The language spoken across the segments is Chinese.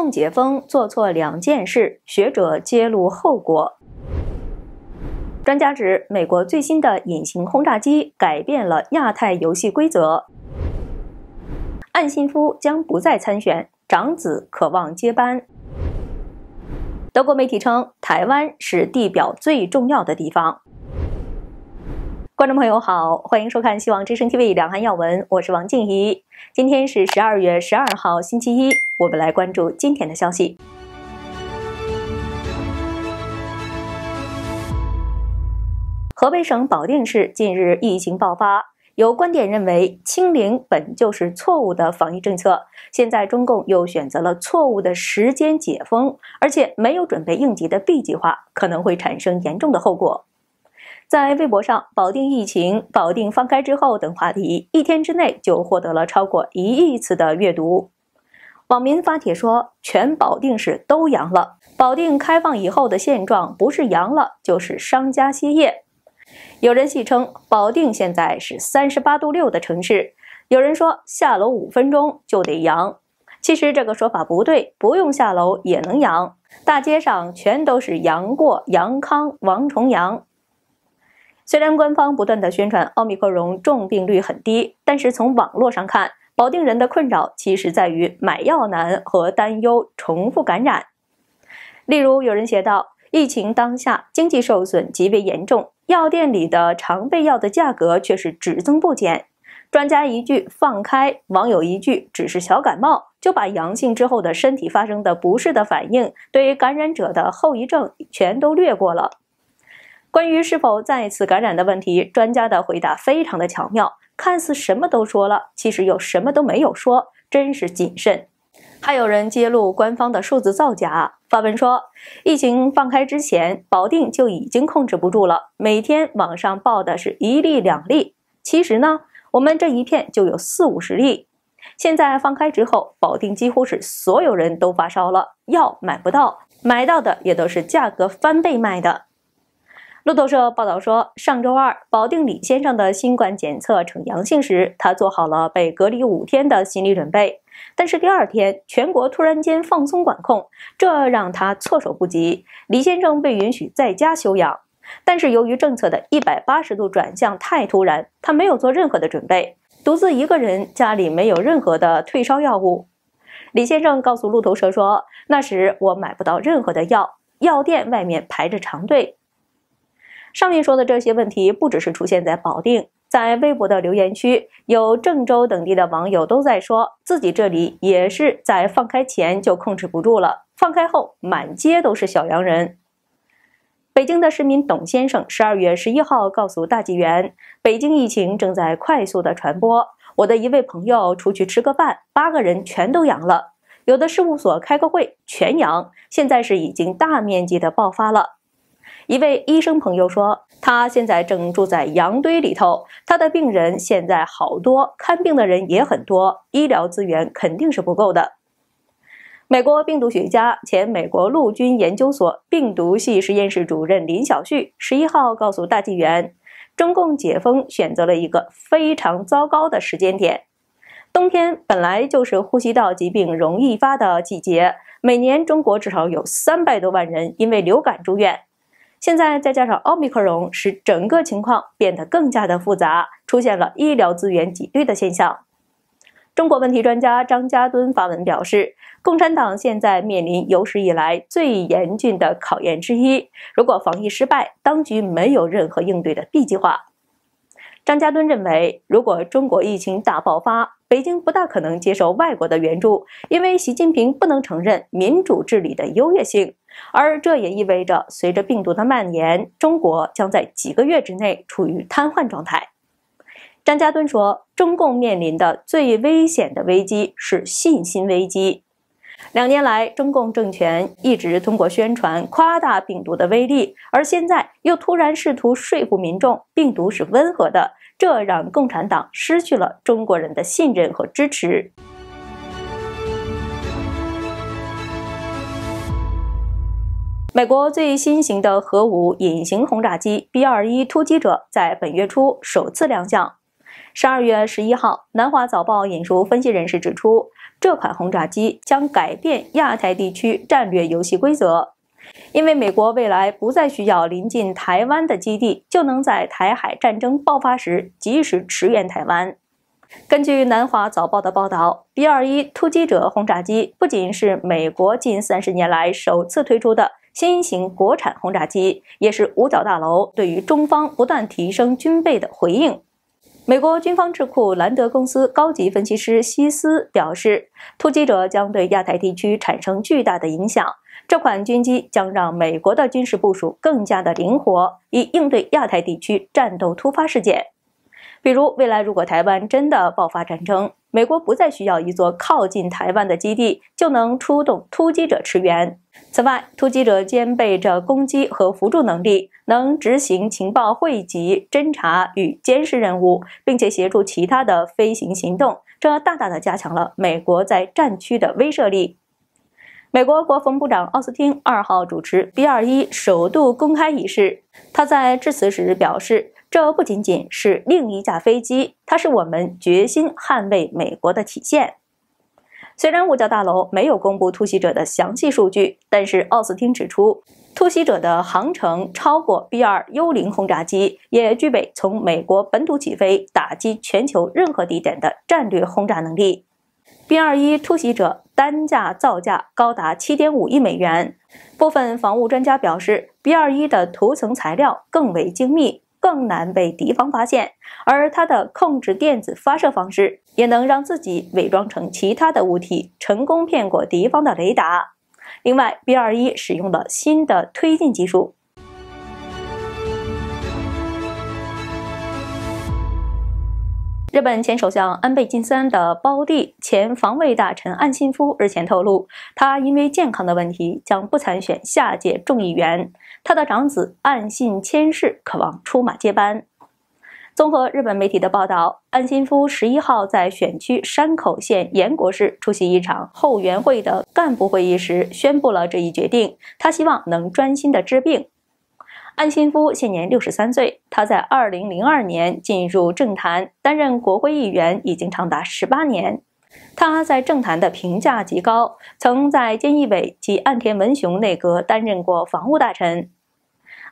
共解封做错两件事，学者揭露后果。专家指，美国最新的隐形轰炸机改变了亚太游戏规则。岸信夫将不再参选，长子渴望接班。德国媒体称，台湾是地表最重要的地方。观众朋友好，欢迎收看《希望之声 TV 两岸要闻》，我是王静怡。今天是十二月十二号，星期一，我们来关注今天的消息。河北省保定市近日疫情爆发，有观点认为清零本就是错误的防疫政策，现在中共又选择了错误的时间解封，而且没有准备应急的 B 计划，可能会产生严重的后果。在微博上，“保定疫情”“保定放开之后”等话题，一天之内就获得了超过一亿次的阅读。网民发帖说：“全保定市都阳了，保定开放以后的现状不是阳了，就是商家歇业。”有人戏称，保定现在是三十八度六的城市。有人说，下楼五分钟就得阳。其实这个说法不对，不用下楼也能阳。大街上全都是杨过、杨康、王重阳。虽然官方不断的宣传奥密克戎重病率很低，但是从网络上看，保定人的困扰其实在于买药难和担忧重复感染。例如，有人写道：“疫情当下，经济受损极为严重，药店里的常备药的价格却是只增不减。”专家一句“放开”，网友一句“只是小感冒”，就把阳性之后的身体发生的不适的反应，对于感染者的后遗症全都略过了。关于是否再次感染的问题，专家的回答非常的巧妙，看似什么都说了，其实又什么都没有说，真是谨慎。还有人揭露官方的数字造假，发文说，疫情放开之前，保定就已经控制不住了，每天网上报的是一例两例，其实呢，我们这一片就有四五十例。现在放开之后，保定几乎是所有人都发烧了，药买不到，买到的也都是价格翻倍卖的。路透社报道说，上周二，保定李先生的新冠检测呈阳性时，他做好了被隔离五天的心理准备。但是第二天，全国突然间放松管控，这让他措手不及。李先生被允许在家休养，但是由于政策的一百八十度转向太突然，他没有做任何的准备，独自一个人，家里没有任何的退烧药物。李先生告诉路透社说：“那时我买不到任何的药，药店外面排着长队。”上面说的这些问题不只是出现在保定，在微博的留言区，有郑州等地的网友都在说自己这里也是在放开前就控制不住了，放开后满街都是小阳人。北京的市民董先生十二月十一号告诉大纪元，北京疫情正在快速的传播。我的一位朋友出去吃个饭，八个人全都阳了，有的事务所开个会全阳，现在是已经大面积的爆发了。一位医生朋友说，他现在正住在羊堆里头，他的病人现在好多，看病的人也很多，医疗资源肯定是不够的。美国病毒学家、前美国陆军研究所病毒系实验室主任林小旭十一号告诉大纪元，中共解封选择了一个非常糟糕的时间点。冬天本来就是呼吸道疾病容易发的季节，每年中国至少有三百多万人因为流感住院。现在再加上奥密克戎，使整个情况变得更加的复杂，出现了医疗资源挤兑的现象。中国问题专家张家敦发文表示，共产党现在面临有史以来最严峻的考验之一。如果防疫失败，当局没有任何应对的 B 计划。张家敦认为，如果中国疫情大爆发，北京不大可能接受外国的援助，因为习近平不能承认民主治理的优越性，而这也意味着，随着病毒的蔓延，中国将在几个月之内处于瘫痪状态。张家敦说，中共面临的最危险的危机是信心危机。两年来，中共政权一直通过宣传夸大病毒的威力，而现在又突然试图说服民众病毒是温和的。这让共产党失去了中国人的信任和支持。美国最新型的核武隐形轰炸机 B-21 突击者在本月初首次亮相。十二月十一号，南华早报引述分析人士指出，这款轰炸机将改变亚太地区战略游戏规则，因为美国未来不再需要临近台湾的基地，就能在台海战争爆发时及时驰援台湾。根据南华早报的报道，B-21 突击者轰炸机不仅是美国近三十年来首次推出的新型国产轰炸机，也是五角大楼对于中方不断提升军备的回应。美国军方智库兰德公司高级分析师希斯表示，突击者将对亚太地区产生巨大的影响。这款军机将让美国的军事部署更加的灵活，以应对亚太地区战斗突发事件。比如，未来如果台湾真的爆发战争，美国不再需要一座靠近台湾的基地，就能出动突击者驰援。此外，突击者兼备着攻击和辅助能力，能执行情报汇集、侦查与监视任务，并且协助其他的飞行行动，这大大的加强了美国在战区的威慑力。美国国防部长奥斯汀二号主持 B-21 首度公开仪式，他在致辞时表示。这不仅仅是另一架飞机，它是我们决心捍卫美国的体现。虽然五角大楼没有公布突袭者的详细数据，但是奥斯汀指出，突袭者的航程超过 B-2 幽灵轰炸机，也具备从美国本土起飞打击全球任何地点的战略轰炸能力。B-21 突袭者单价造价高达7.5亿美元。部分防务专家表示，B-21 的涂层材料更为精密。更难被敌方发现，而它的控制电子发射方式也能让自己伪装成其他的物体，成功骗过敌方的雷达。另外，B-21 使用了新的推进技术。日本前首相安倍晋三的胞弟、前防卫大臣岸信夫日前透露，他因为健康的问题将不参选下届众议员。他的长子岸信千世渴望出马接班。综合日本媒体的报道，岸信夫十一号在选区山口县岩国市出席一场后援会的干部会议时，宣布了这一决定。他希望能专心的治病。岸信夫现年六十三岁，他在二零零二年进入政坛，担任国会议员已经长达十八年。他在政坛的评价极高，曾在菅义伟及岸田文雄内阁担任过防务大臣。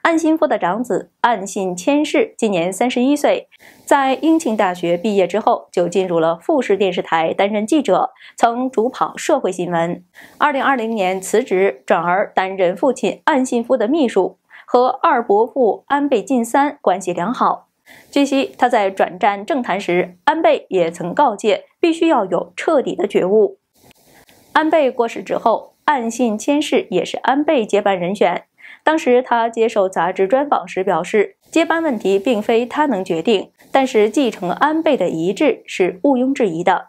岸信夫的长子岸信千世今年三十一岁，在英庆大学毕业之后就进入了富士电视台担任记者，曾主跑社会新闻。二零二零年辞职，转而担任父亲岸信夫的秘书。和二伯父安倍晋三关系良好。据悉，他在转战政坛时，安倍也曾告诫，必须要有彻底的觉悟。安倍过世之后，岸信千世也是安倍接班人选。当时他接受杂志专访时表示，接班问题并非他能决定，但是继承安倍的遗志是毋庸置疑的。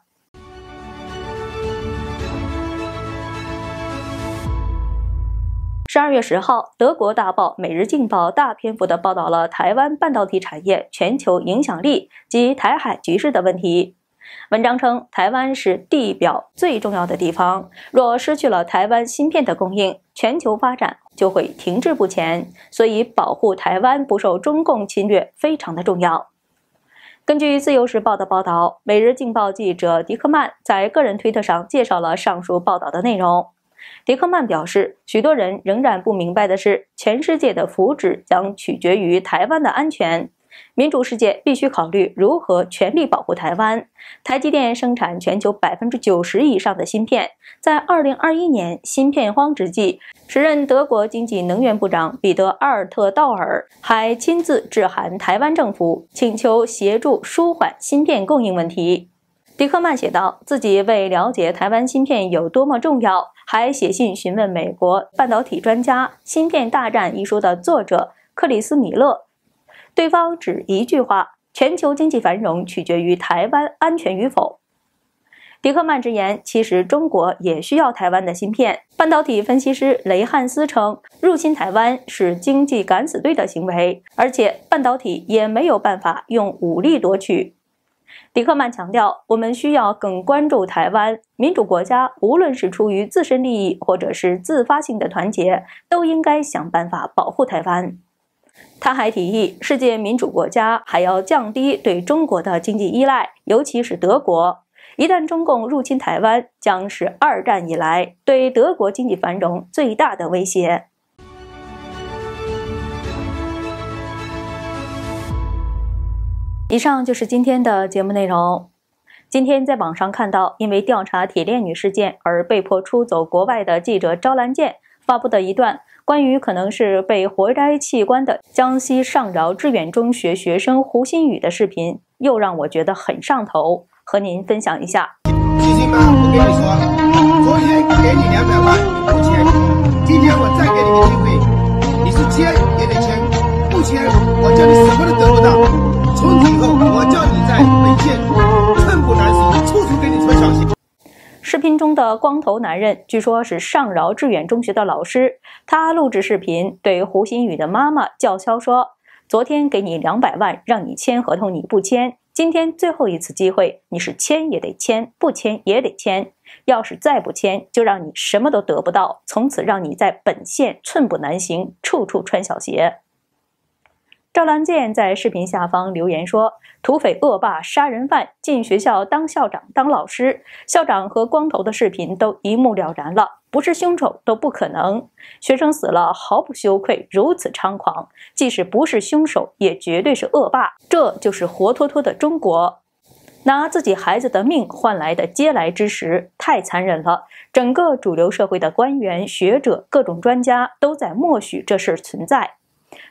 十二月十号，德国大报《每日镜报》大篇幅地报道了台湾半导体产业全球影响力及台海局势的问题。文章称，台湾是地表最重要的地方，若失去了台湾芯片的供应，全球发展就会停滞不前。所以，保护台湾不受中共侵略非常的重要。根据《自由时报》的报道，《每日镜报》记者迪克曼在个人推特上介绍了上述报道的内容。迪克曼表示，许多人仍然不明白的是，全世界的福祉将取决于台湾的安全。民主世界必须考虑如何全力保护台湾。台积电生产全球百分之九十以上的芯片，在二零二一年芯片荒之际，时任德国经济能源部长彼得阿尔特道尔还亲自致函台湾政府，请求协助舒缓芯片供应问题。迪克曼写道：“自己为了解台湾芯片有多么重要，还写信询问美国半导体专家《芯片大战》一书的作者克里斯米勒。对方只一句话：全球经济繁荣取决于台湾安全与否。”迪克曼直言：“其实中国也需要台湾的芯片。”半导体分析师雷汉斯称：“入侵台湾是经济敢死队的行为，而且半导体也没有办法用武力夺取。”迪克曼强调，我们需要更关注台湾民主国家，无论是出于自身利益，或者是自发性的团结，都应该想办法保护台湾。他还提议，世界民主国家还要降低对中国的经济依赖，尤其是德国。一旦中共入侵台湾，将是二战以来对德国经济繁荣最大的威胁。以上就是今天的节目内容。今天在网上看到，因为调查铁链女事件而被迫出走国外的记者赵兰健发布的一段关于可能是被活摘器官的江西上饶致远中学学生胡新宇的视频，又让我觉得很上头，和您分享一下。星星妈，我跟你说，昨天给你两百万，你不签，今天我再给你个机会，你是签也得签，不签我叫你什么都得不到。从此以后，我叫你在北县寸步难行，处处给你穿小鞋。视频中的光头男人，据说是上饶致远中学的老师。他录制视频，对胡鑫宇的妈妈叫嚣说：“昨天给你两百万，让你签合同，你不签。今天最后一次机会，你是签也得签，不签也得签。要是再不签，就让你什么都得不到，从此让你在本县寸步难行，处处穿小鞋。”赵兰健在视频下方留言说：“土匪恶霸杀人犯进学校当校长当老师，校长和光头的视频都一目了然了，不是凶手都不可能。学生死了毫不羞愧，如此猖狂，即使不是凶手，也绝对是恶霸。这就是活脱脱的中国，拿自己孩子的命换来的嗟来之食，太残忍了。整个主流社会的官员、学者、各种专家都在默许这事存在。”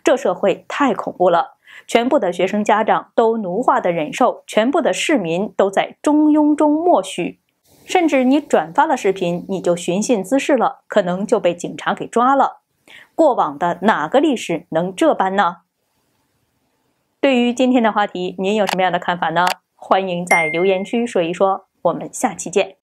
这社会太恐怖了，全部的学生家长都奴化的忍受，全部的市民都在中庸中默许，甚至你转发了视频，你就寻衅滋事了，可能就被警察给抓了。过往的哪个历史能这般呢？对于今天的话题，您有什么样的看法呢？欢迎在留言区说一说。我们下期见。